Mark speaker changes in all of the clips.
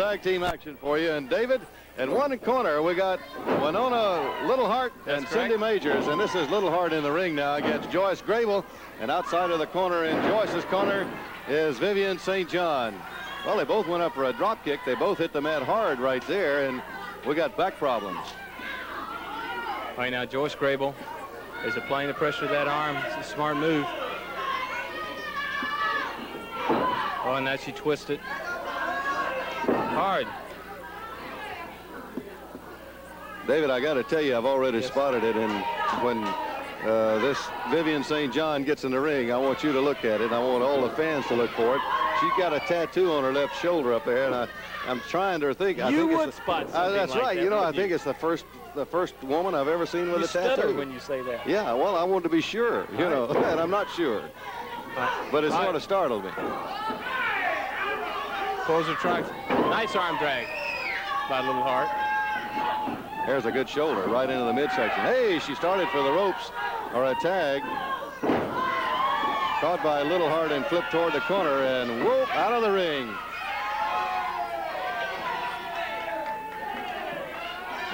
Speaker 1: Tag team action for you. And David, in one corner, we got Winona Little Heart and
Speaker 2: That's
Speaker 1: Cindy
Speaker 2: correct.
Speaker 1: Majors. And this is Little Heart in the ring now against Joyce Grable. And outside of the corner in Joyce's corner is Vivian St. John. Well, they both went up for a drop kick. They both hit the mat hard right there. And we got back problems.
Speaker 2: All right, now Joyce Grable is applying the pressure of that arm. It's a smart move. Oh, and now she twisted. Hard.
Speaker 1: David, I got to tell you, I've already
Speaker 2: Yes.
Speaker 1: spotted it. And when uh, this Vivian St. John gets in the ring, I want you to look at it. I want all the fans to look for it. She's got a tattoo on her left shoulder up there, and I, I'm trying to think. I
Speaker 2: You
Speaker 1: think
Speaker 2: would
Speaker 1: it's the-
Speaker 2: spot
Speaker 1: Uh, that's
Speaker 2: like
Speaker 1: right.
Speaker 2: that,
Speaker 1: you know, I
Speaker 2: wouldn't
Speaker 1: think it's the first, the first woman I've ever seen with
Speaker 2: You
Speaker 1: a tattoo.
Speaker 2: when you say that.
Speaker 1: Yeah, well, I wanted to be sure, you know, and I'm not sure. But it
Speaker 2: All right.
Speaker 1: sort of startled me.
Speaker 2: Pulls her trunks. Nice arm drag by Little Heart.
Speaker 1: There's a good shoulder right into the midsection. Hey, she started for the ropes or a tag. Caught by Little Heart and flipped toward the corner and whoop, out of the ring.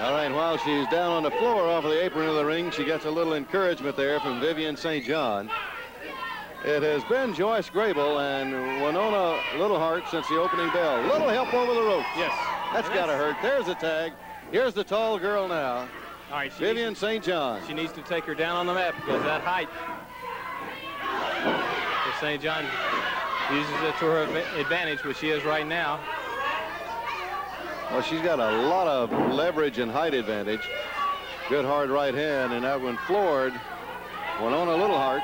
Speaker 1: All right, while she's down on the floor off of the apron of the ring, she gets a little encouragement there from Vivian St. John. It has been Joyce Grable and Winona Little Heart since the opening bell. Little help over the ropes.
Speaker 2: Yes.
Speaker 1: That's got to hurt. There's a tag. Here's the tall girl now,
Speaker 2: All right,
Speaker 1: Vivian St. John.
Speaker 2: she needs to take her down on the mat because that height. If St. John uses it to her advantage, which she is right now.
Speaker 1: Well, she's got a lot of leverage and height advantage. Good hard right hand, and that one floored. Winona Little Heart.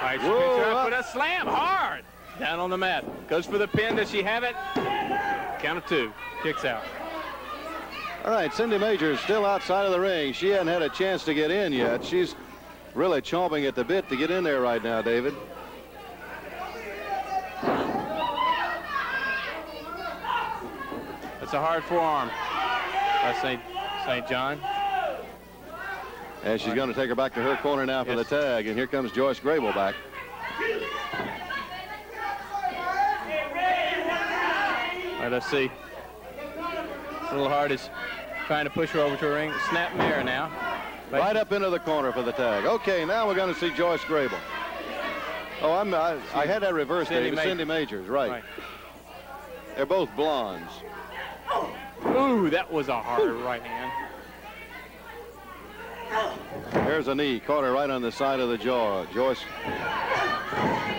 Speaker 2: All right, she
Speaker 1: Whoa,
Speaker 2: picks her up
Speaker 1: up.
Speaker 2: with a slam hard down on the mat. Goes for the pin. Does she have it? Count of two. Kicks out.
Speaker 1: All right, Cindy Major is still outside of the ring. She hasn't had a chance to get in yet. She's really chomping at the bit to get in there right now, David.
Speaker 2: That's a hard forearm by St. St. John.
Speaker 1: And she's going to take her back to her corner now for
Speaker 2: Yes.
Speaker 1: the tag. And here comes Joyce Grable back.
Speaker 2: All right, let's see. Little Heart is trying to push her over to the ring. Snapmare now.
Speaker 1: Right up into the corner for the tag. Okay, now we're going to see Joyce Grable. Oh, I'm, I, I had that reversed,
Speaker 2: Cindy. Majors.
Speaker 1: Cindy Majors, right.
Speaker 2: Right.
Speaker 1: They're both blondes.
Speaker 2: Ooh, that was a hard right hand.
Speaker 1: There's a knee. Caught her right on the side of the jaw. Joyce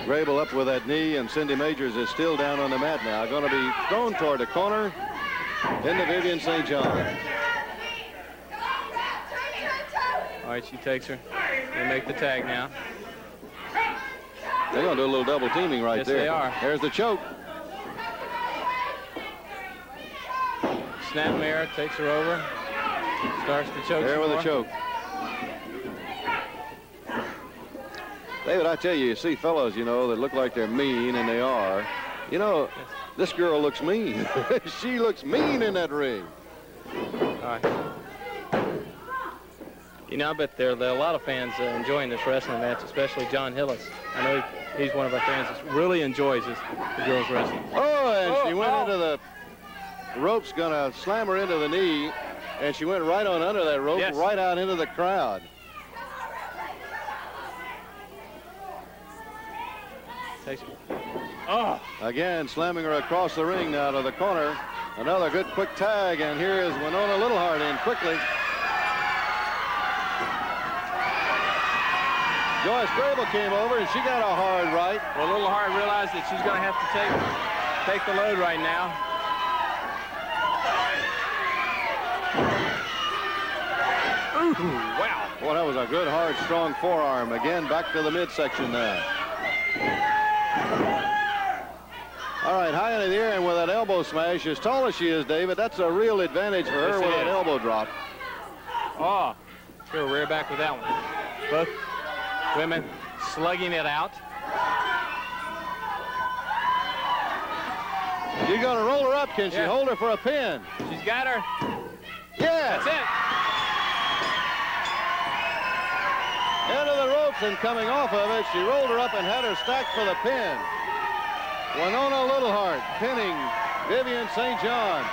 Speaker 1: Grable up with that knee, and Cindy Majors is still down on the mat now. Going to be thrown toward the corner into Vivian St. John.
Speaker 2: All right, she takes her. They make the tag now.
Speaker 1: They're going to do a little double teaming right
Speaker 2: Yes,
Speaker 1: there.
Speaker 2: they are.
Speaker 1: There's the choke.
Speaker 2: Snapmare takes her over. Starts to choke.
Speaker 1: There with a
Speaker 2: more.
Speaker 1: choke. David, I tell you, you see fellows, you know, that look like they're mean, and they are. You know, this girl looks mean. she looks mean in that ring.
Speaker 2: You know, I bet there, there are a lot of fans uh, enjoying this wrestling match, especially John Hillis. I know he, he's one of our fans that really enjoys this the girls wrestling.
Speaker 1: Oh, and
Speaker 2: Oh,
Speaker 1: she went
Speaker 2: ow.
Speaker 1: into the ropes, gonna slam her into the knee, and she went right on under that rope,
Speaker 2: Yes.
Speaker 1: right out into the crowd.
Speaker 2: Oh,
Speaker 1: Again, slamming her across the ring now to the corner. Another good quick tag, and here is Winona Littleheart in quickly. Joyce Grable came over, and she got a hard right.
Speaker 2: well, Little Heart realized that she's going to have to take take the load right now. Ooh, wow.
Speaker 1: Boy, that was a good, hard, strong forearm. Again, back to the midsection there. All right, high into the air and with that elbow smash, as tall as she is, David, that's a real advantage for her
Speaker 2: Yes,
Speaker 1: with that elbow drop.
Speaker 2: Oh, sure, rear back with that one. Both women slugging it out.
Speaker 1: She's going to roll her up. Can she hold her for a pin?
Speaker 2: She's got her.
Speaker 1: Yeah.
Speaker 2: That's it.
Speaker 1: Into the ropes and coming off of it, she rolled her up and had her stacked for the pin. Winona Littleheart pinning Vivian St. John